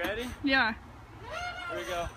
ready? Yeah. Here we go.